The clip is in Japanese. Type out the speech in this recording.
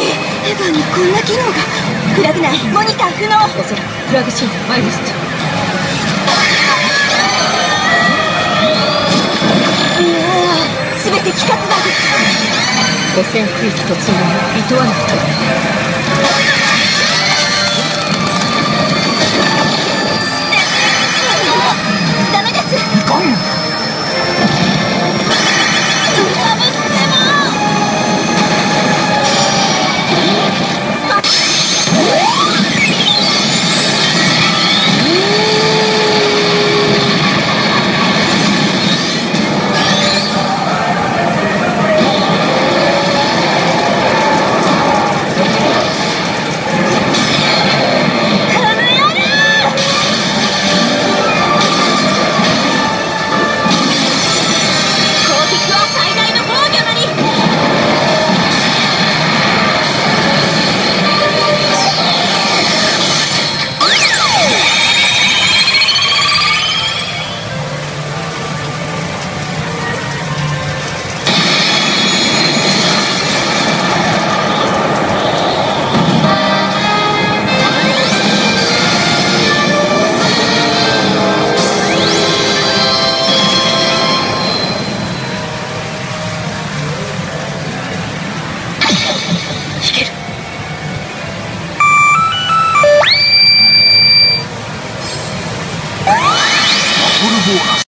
エヴァンにこんな機能が。フラグ内モニター不能。おそらくフラグシーン。マイルス。すべて規格外汚染区域突入いとわなくて Cuba.